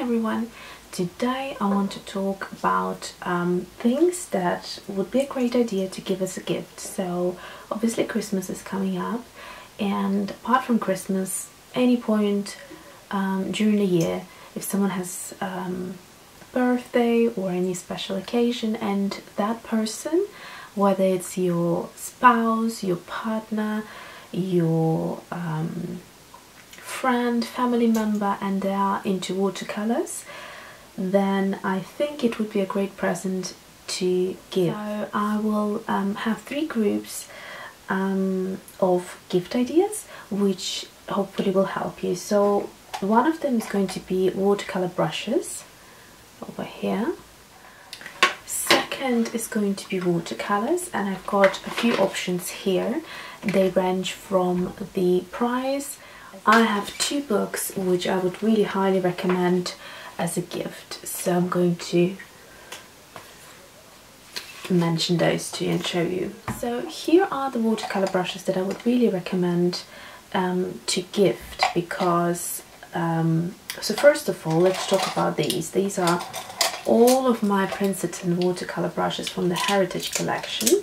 everyone! Today I want to talk about um, things that would be a great idea to give as a gift. So obviously Christmas is coming up and apart from Christmas, any point um, during the year, if someone has um, birthday or any special occasion and that person, whether it's your spouse, your partner, your um, friend, family member and they are into watercolors, then I think it would be a great present to give. So I will um, have three groups um, of gift ideas which hopefully will help you. So one of them is going to be watercolor brushes over here. Second is going to be watercolors and I've got a few options here. They range from the price I have two books which I would really highly recommend as a gift so I'm going to mention those two and show you. So here are the watercolor brushes that I would really recommend um, to gift because um, so first of all let's talk about these. These are all of my Princeton watercolor brushes from the Heritage collection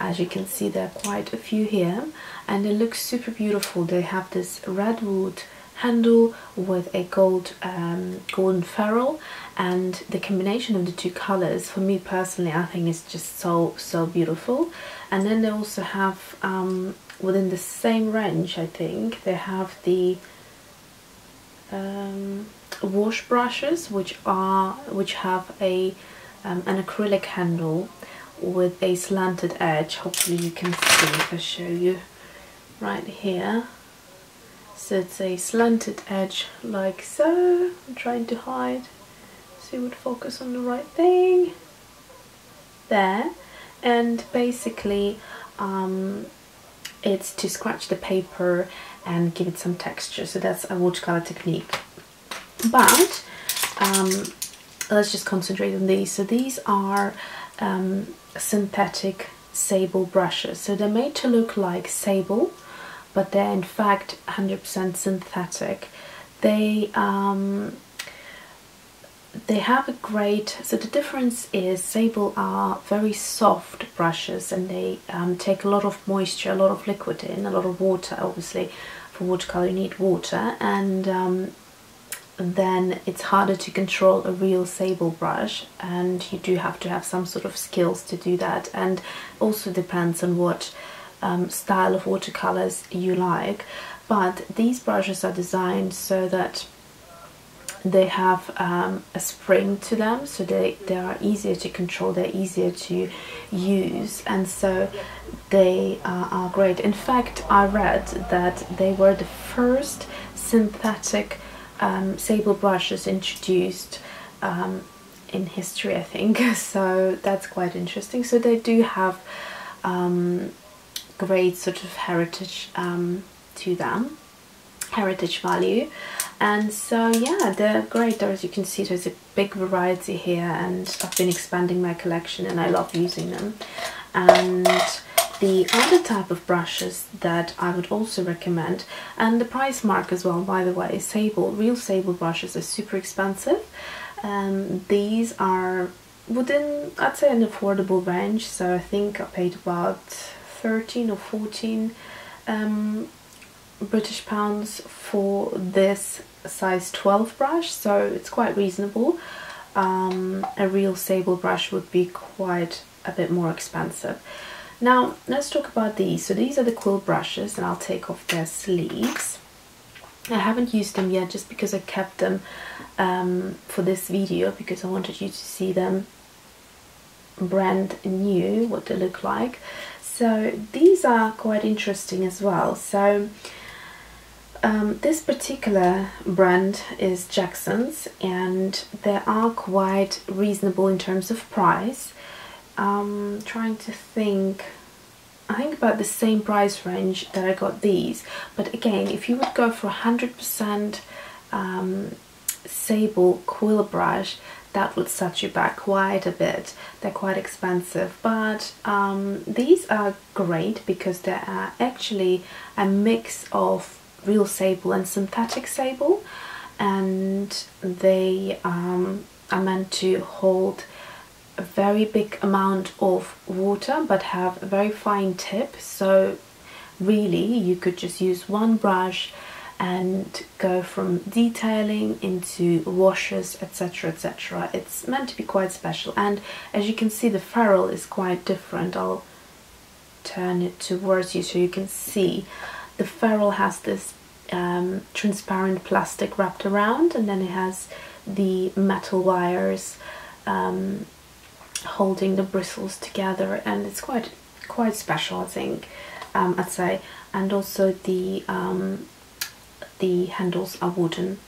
as you can see there are quite a few here and they look super beautiful. They have this redwood handle with a gold um, golden ferrule and the combination of the two colors for me personally I think is just so so beautiful. And then they also have um, within the same range I think they have the um, wash brushes which are which have a um, an acrylic handle with a slanted edge. Hopefully you can see if I show you right here. So it's a slanted edge like so. I'm trying to hide so you would focus on the right thing there. And basically um, it's to scratch the paper and give it some texture. So that's a watercolor technique. But um, let's just concentrate on these. So these are um, synthetic sable brushes. So they're made to look like sable, but they're in fact 100% synthetic. They um, they have a great so the difference is sable are very soft brushes and they um, take a lot of moisture a lot of liquid in a lot of water obviously for watercolor you need water and um, then it's harder to control a real sable brush and you do have to have some sort of skills to do that and also depends on what um, style of watercolors you like but these brushes are designed so that they have um, a spring to them so they, they are easier to control they're easier to use and so they uh, are great. In fact I read that they were the first synthetic um, sable brushes introduced um, in history I think. So that's quite interesting. So they do have um, great sort of heritage um, to them heritage value. And so yeah they're great. As you can see there's a big variety here and I've been expanding my collection and I love using them. And the other type of brushes that I would also recommend and the price mark as well by the way sable real sable brushes are super expensive. Um, these are within I'd say an affordable range so I think I paid about 13 or 14 um, British pounds for this size 12 brush so it's quite reasonable um, a real sable brush would be quite a bit more expensive now let's talk about these. So these are the quill brushes and I'll take off their sleeves. I haven't used them yet just because I kept them um, for this video because I wanted you to see them brand new, what they look like. So these are quite interesting as well. So um, this particular brand is Jackson's and they are quite reasonable in terms of price um, trying to think I think about the same price range that I got these but again if you would go for 100% um, sable quill brush that would set you back quite a bit. They're quite expensive but um, these are great because they are actually a mix of real sable and synthetic sable and they um, are meant to hold a very big amount of water but have a very fine tip. So really you could just use one brush and go from detailing into washes etc etc it's meant to be quite special. And as you can see the ferrule is quite different. I'll turn it towards you so you can see. The ferrule has this um, transparent plastic wrapped around and then it has the metal wires um, holding the bristles together and it's quite quite special I think um, I'd say. And also the um, the handles are wooden.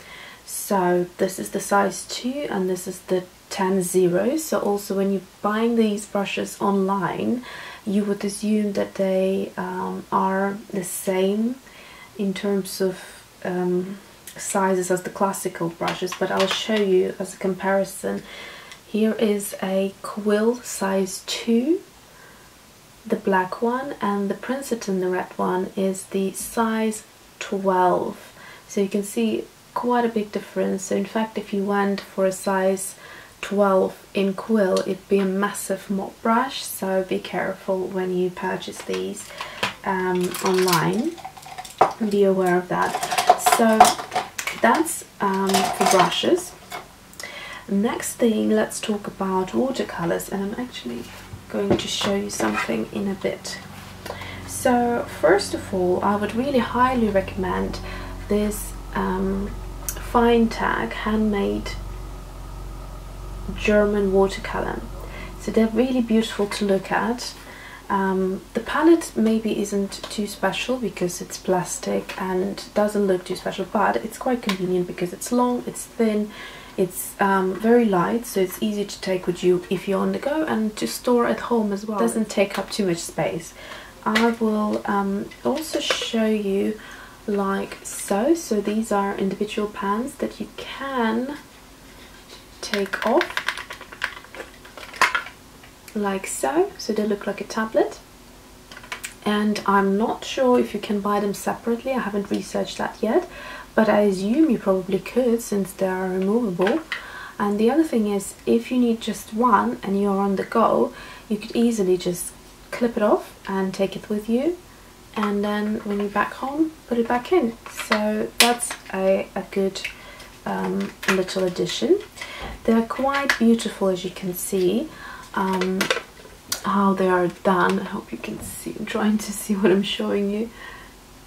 So this is the size 2 and this is the 10 0 so also when you're buying these brushes online you would assume that they um, are the same in terms of um, sizes as the classical brushes but I'll show you as a comparison. Here is a quill size 2 the black one and the Princeton the red one is the size 12 so you can see quite a big difference. So in fact if you went for a size 12 in quill it'd be a massive mop brush. So be careful when you purchase these um, online. Be aware of that. So that's um, for brushes. Next thing let's talk about watercolors. And I'm actually going to show you something in a bit. So first of all I would really highly recommend this um, Finetec handmade German watercolor. So they're really beautiful to look at. Um, the palette maybe isn't too special because it's plastic and doesn't look too special, but it's quite convenient because it's long, it's thin, it's um, very light, so it's easy to take with you if you're on the go and to store at home as well. It doesn't take up too much space. I will um, also show you like so. So these are individual pans that you can take off like so. So they look like a tablet. And I'm not sure if you can buy them separately. I haven't researched that yet. But I assume you probably could since they are removable. And the other thing is if you need just one and you're on the go you could easily just clip it off and take it with you and then when you're back home put it back in. So that's a, a good um, little addition. They're quite beautiful as you can see. Um, how they are done I hope you can see. I'm trying to see what I'm showing you.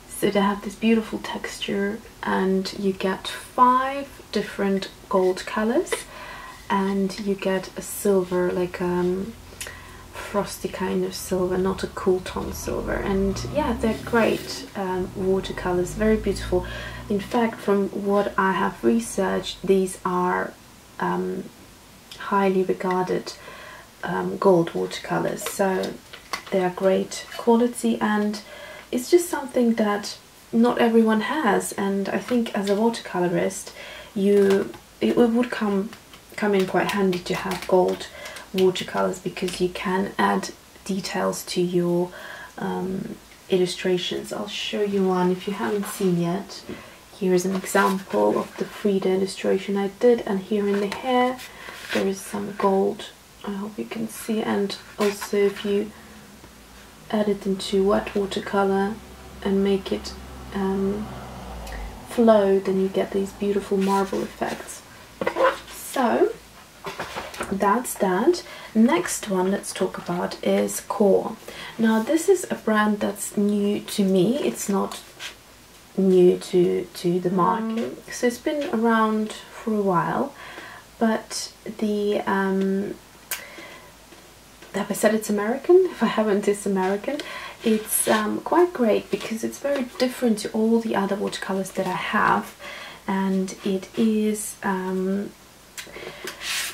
So they have this beautiful texture and you get five different gold colors and you get a silver like um frosty kind of silver not a cool tone silver. And yeah they're great um, watercolors very beautiful. In fact from what I have researched these are um, highly regarded um, gold watercolors. So they are great quality and it's just something that not everyone has. And I think as a watercolorist you it would come come in quite handy to have gold watercolors because you can add details to your um, illustrations. I'll show you one if you haven't seen yet. Here is an example of the Frida illustration I did and here in the hair there is some gold I hope you can see and also if you add it into wet watercolor and make it um, flow then you get these beautiful marble effects. So that's that. Next one let's talk about is QoR. Now this is a brand that's new to me. It's not new to, to the market. Mm. So it's been around for a while, but the um, have I said it's American? If I haven't, it's American. It's um, quite great because it's very different to all the other watercolors that I have, and it is um,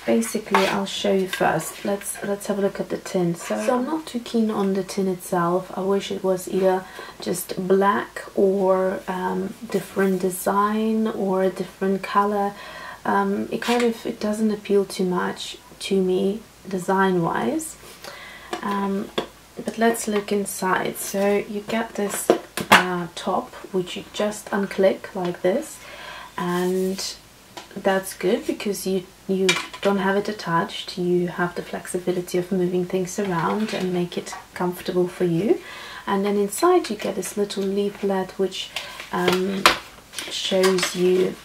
basically I'll show you first. Let's let's have a look at the tin. So, so I'm not too keen on the tin itself. I wish it was either just black or um, different design or a different color. Um, it kind of it doesn't appeal too much to me design wise um, but let's look inside. So you get this uh, top which you just unclick like this and that's good because you you don't have it attached. You have the flexibility of moving things around and make it comfortable for you. And then inside you get this little leaflet which um, shows you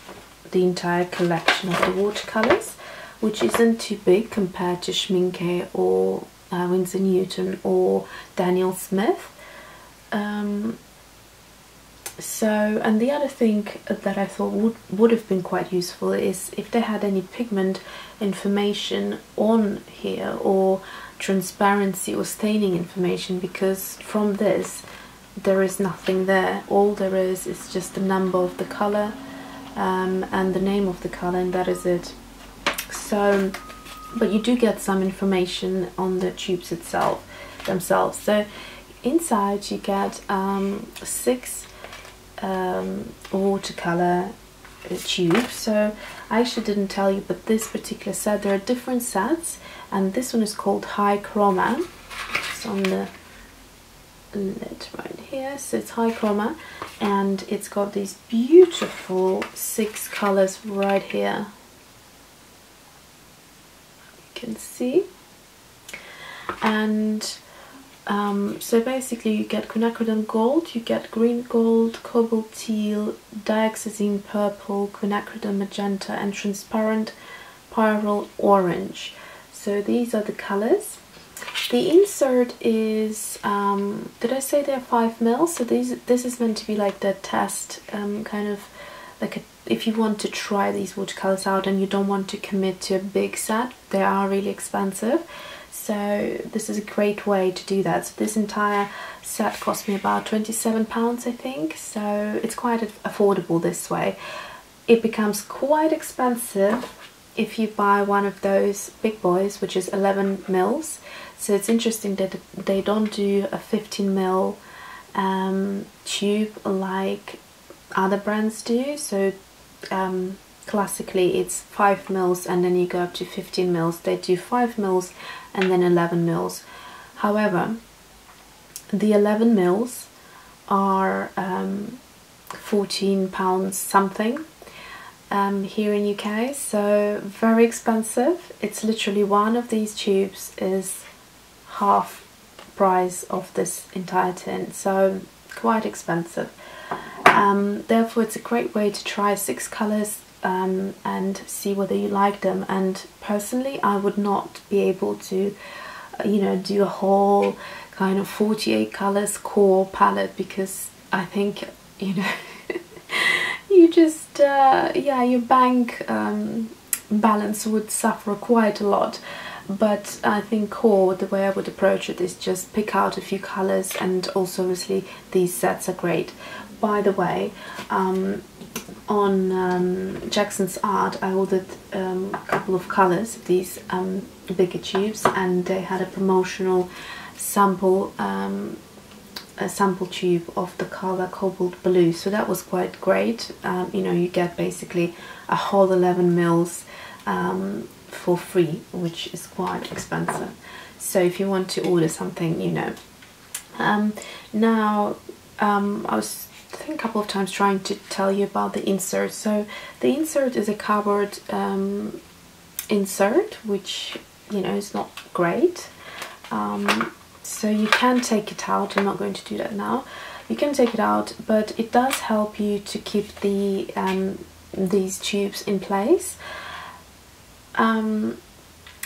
the entire collection of the watercolors which isn't too big compared to Schmincke or uh, Winsor Newton or Daniel Smith. Um, so and the other thing that I thought would would have been quite useful is if they had any pigment information on here or transparency or staining information because from this there is nothing there. All there is is just the number of the color um, and the name of the color and that is it. So but you do get some information on the tubes itself themselves. So inside you get um, six um, watercolor tube. So I actually didn't tell you but this particular set there are different sets and this one is called High Chroma it's on the lid right here. So it's High Chroma and it's got these beautiful six colors right here. You can see. And um, so basically you get quinacridone gold, you get green gold, cobalt teal, dioxazine purple, quinacridone magenta and transparent pyrrole orange. So these are the colors. The insert is, um, did I say they're 5 mils? So these, this is meant to be like the test um, kind of like a, if you want to try these watercolors out and you don't want to commit to a big set, they are really expensive so this is a great way to do that. So this entire set cost me about 27 pounds I think. So it's quite affordable this way. It becomes quite expensive if you buy one of those big boys which is 11 mils. So it's interesting that they don't do a 15 mil um, tube like other brands do. So um, classically it's 5 mils and then you go up to 15 mils. They do 5 mils and then 11 mils. However, the 11 mils are um, 14 pounds something um, here in UK, so very expensive. It's literally one of these tubes is half price of this entire tin, so quite expensive. Um, therefore, it's a great way to try six colors um, and see whether you like them. And personally, I would not be able to, uh, you know, do a whole kind of 48 colors QoR palette because I think, you know, you just, uh, yeah, your bank um, balance would suffer quite a lot. But I think QoR, the way I would approach it is just pick out a few colors and also obviously these sets are great. By the way, um, on um, Jackson's Art I ordered um, a couple of colors of these um, bigger tubes and they had a promotional sample um, a sample tube of the color cobalt blue. So that was quite great. Um, you know you get basically a whole 11 mils um, for free which is quite expensive. So if you want to order something you know. Now I was I think a couple of times trying to tell you about the insert. So the insert is a cardboard um, insert, which you know is not great. Um, so you can take it out. I'm not going to do that now. You can take it out, but it does help you to keep the um, these tubes in place. Um,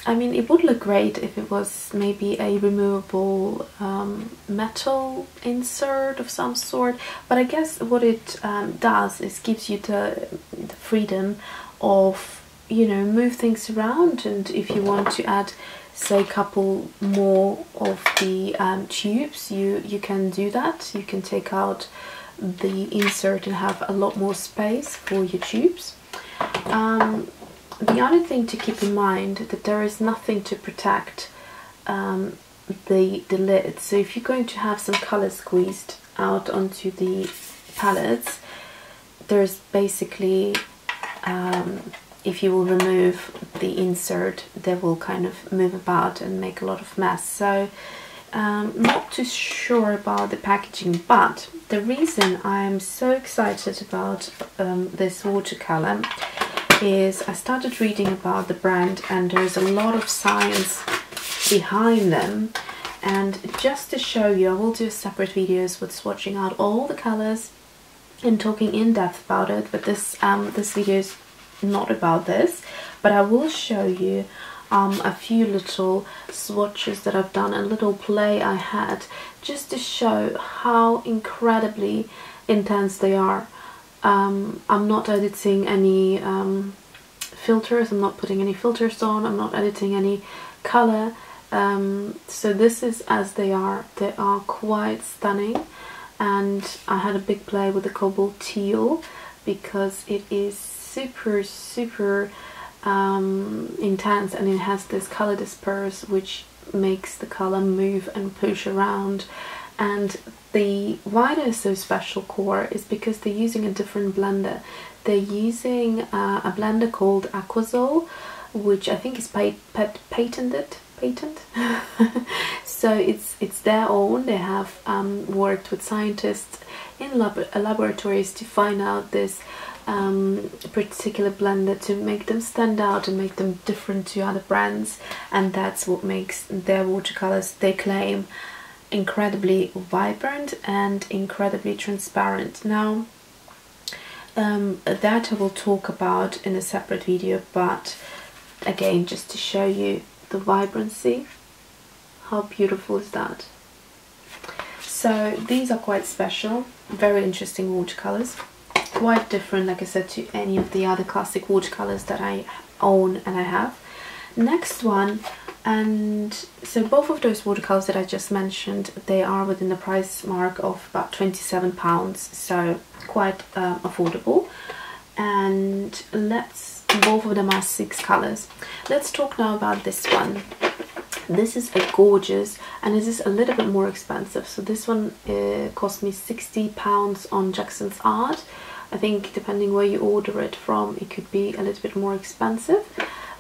I mean, it would look great if it was maybe a removable um, metal insert of some sort, but I guess what it um, does is gives you the, the, freedom of, you know, move things around and if you want to add, say, a couple more of the um, tubes, you, you can do that. You can take out the insert and have a lot more space for your tubes. Um, the other thing to keep in mind that there is nothing to protect um, the, the lid. So if you're going to have some colour squeezed out onto the palettes, there's basically, um, if you will remove the insert, they will kind of move about and make a lot of mess. So um, not too sure about the packaging but the reason I'm so excited about um, this watercolor is I started reading about the brand and there's a lot of science behind them and just to show you I will do separate videos with swatching out all the colors and talking in depth about it but this um, this video is not about this but I will show you um, a few little swatches that I've done, a little play I had just to show how incredibly intense they are. Um, I'm not editing any um, filters, I'm not putting any filters on, I'm not editing any color. Um, so this is as they are. They are quite stunning and I had a big play with the cobalt teal because it is super super um, intense and it has this color disperse which makes the color move and push around and the why they're so special QoR is because they're using a different blender. They're using uh, a blender called Aquazol which I think is pat pat patented patent? So it's it's their own. They have um, worked with scientists in lab laboratories to find out this um, particular blender to make them stand out and make them different to other brands and that's what makes their watercolors they claim incredibly vibrant and incredibly transparent. Now um, that I will talk about in a separate video but again just to show you the vibrancy. How beautiful is that? So these are quite special very interesting watercolors. Quite different, like I said, to any of the other classic watercolors that I own and I have. Next one, and so both of those watercolors that I just mentioned, they are within the price mark of about £27, so quite um, affordable. And let's, both of them are six colors. Let's talk now about this one. This is a gorgeous and this is a little bit more expensive. So this one uh, cost me £60 on Jackson's Art I think depending where you order it from it could be a little bit more expensive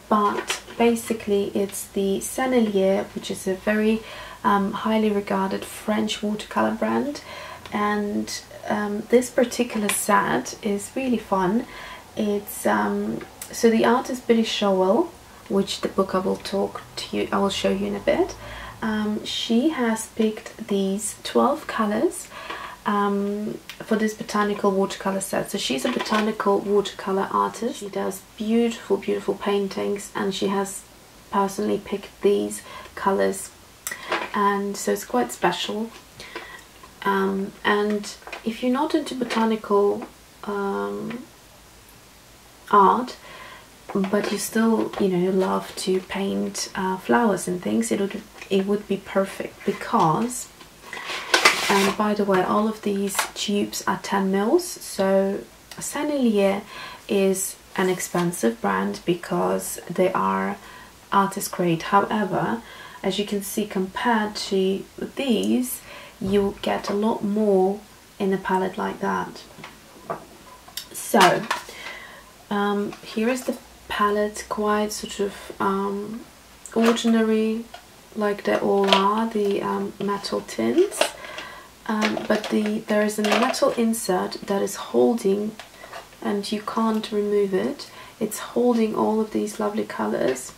but basically it's the Sennelier which is a very um, highly regarded French watercolor brand. And um, this particular set is really fun. It's um, so the artist Billy Showell which the book I will talk to you I will show you in a bit um, she has picked these 12 colors um, for this botanical watercolor set. So she's a botanical watercolor artist. She does beautiful, beautiful paintings and she has personally picked these colors and so it's quite special. Um, and if you're not into botanical um, art, but you still, you know, love to paint uh, flowers and things, it would it would be perfect because and by the way all of these tubes are 10 mils so Sennelier is an expensive brand because they are artist grade. However as you can see compared to these you get a lot more in a palette like that. So um, here is the palette quite sort of um, ordinary like they all are the um, metal tints um, but the there is a metal insert that is holding and you can't remove it. It's holding all of these lovely colors.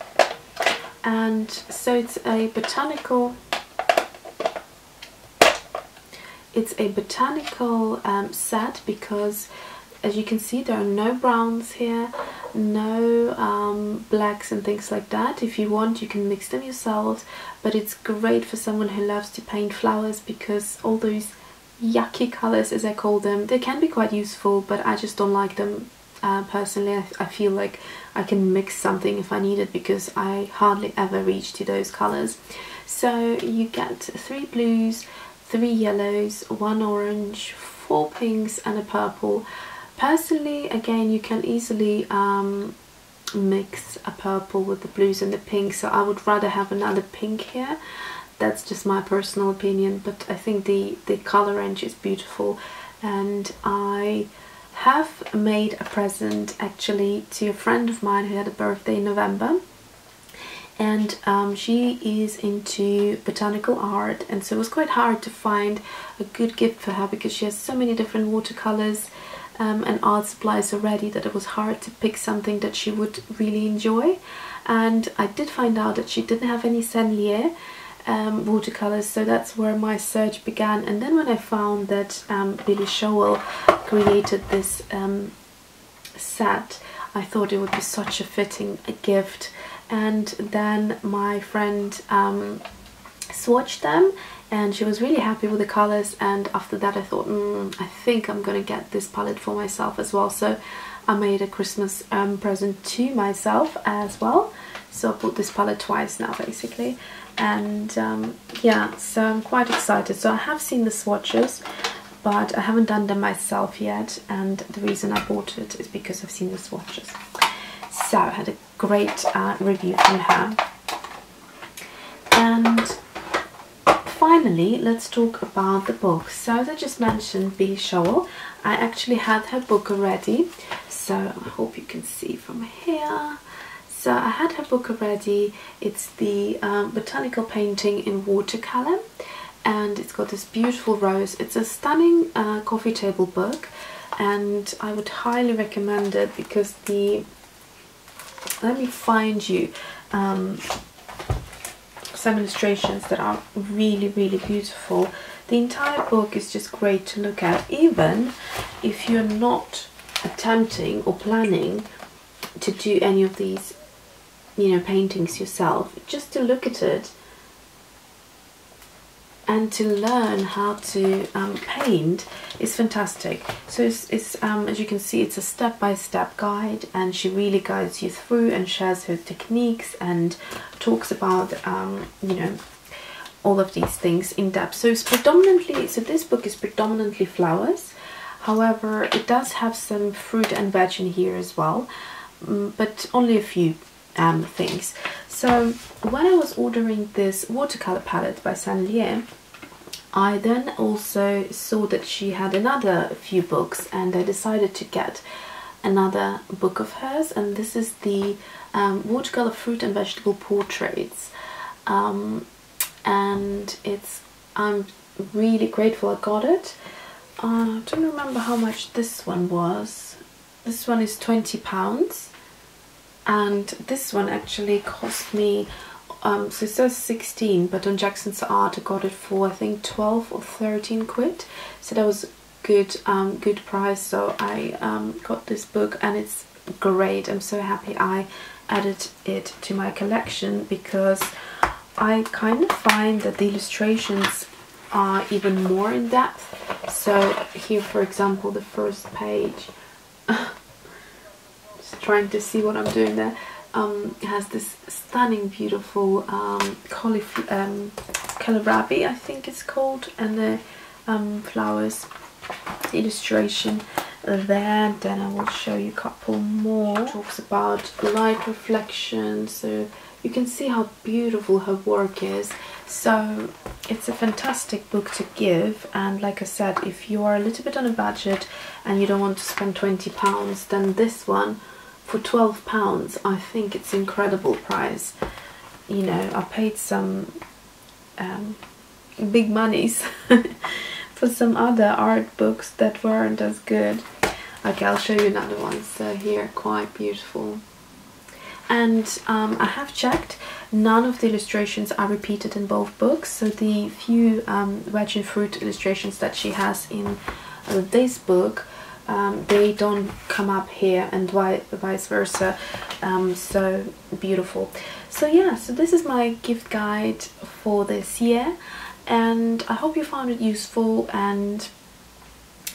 And so it's a botanical it's a botanical um, set because as you can see there are no browns here no um, blacks and things like that. If you want you can mix them yourselves but it's great for someone who loves to paint flowers because all those yucky colors as I call them they can be quite useful but I just don't like them uh, personally. I, I, feel like I can mix something if I need it because I hardly ever reach to those colors. So you get three blues three yellows one orange four pinks and a purple Personally, again, you can easily um, mix a purple with the blues and the pink, so I would rather have another pink here. That's just my personal opinion, but I think the, the color range is beautiful. And I have made a present actually to a friend of mine who had a birthday in November. And um, she is into botanical art and so it was quite hard to find a good gift for her because she has so many different watercolors um, and art supplies already that it was hard to pick something that she would really enjoy. And I did find out that she didn't have any Sennelier um, watercolors so that's where my search began. And then when I found that um, Billy Showell created this um, set I thought it would be such a fitting gift. And then my friend um, swatched them and she was really happy with the colors and after that I thought mm, I think I'm gonna get this palette for myself as well. So I made a Christmas um, present to myself as well. So I bought this palette twice now basically. And um, yeah so I'm quite excited. So I have seen the swatches but I haven't done them myself yet. And the reason I bought it is because I've seen the swatches. So I had a great uh, review from her. And finally let's talk about the book. So as I just mentioned Billy Showell I actually had her book already so I hope you can see from here. So I had her book already. It's the um, botanical painting in watercolor and it's got this beautiful rose. It's a stunning uh, coffee table book and I would highly recommend it because the let me find you um, some illustrations that are really really beautiful. The entire book is just great to look at even if you're not attempting or planning to do any of these you know paintings yourself. Just to look at it and to learn how to um, paint is fantastic. So it's, it's um, as you can see, it's a step-by-step -step guide and she really guides you through and shares her techniques and talks about, um, you know, all of these things in depth. So it's predominantly, so this book is predominantly flowers. However, it does have some fruit and veg in here as well, mm, but only a few um, things. So when I was ordering this watercolor palette by Sennelier, I then also saw that she had another few books and I decided to get another book of hers. And this is the um, watercolor fruit and vegetable portraits. Um, and it's I'm really grateful I got it. Uh, I don't remember how much this one was. This one is 20 pounds. And this one actually cost me um, so it says 16 but on Jackson's Art I got it for I think 12 or 13 quid. So that was good um, good price. So I um, got this book and it's great. I'm so happy I added it to my collection because I kind of find that the illustrations are even more in depth. So here for example the first page. Just trying to see what I'm doing there um, has this stunning beautiful um, um, I think it's called and the um, flowers illustration there then I will show you a couple more. It talks about light reflection so you can see how beautiful her work is. So it's a fantastic book to give and like I said if you are a little bit on a budget and you don't want to spend 20 pounds then this one for 12 pounds I think it's incredible price. You know I paid some um, big monies for some other art books that weren't as good. Okay I'll show you another one. So here quite beautiful. And um, I have checked. None of the illustrations are repeated in both books. So the few um, veg and fruit illustrations that she has in uh, this book um, they don't come up here and vice versa. Um, so beautiful. So yeah so this is my gift guide for this year. And I hope you found it useful and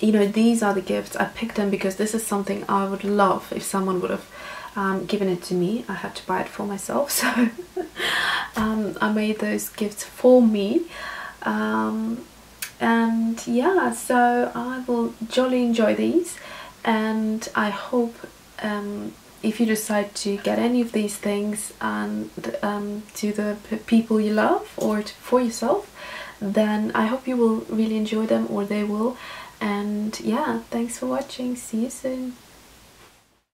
you know these are the gifts. I picked them because this is something I would love if someone would have um, given it to me. I had to buy it for myself. So um, I made those gifts for me. Um, and yeah so I will jolly enjoy these. And I hope um, if you decide to get any of these things and um, to the people you love or to, for yourself then I hope you will really enjoy them or they will. And yeah thanks for watching. See you soon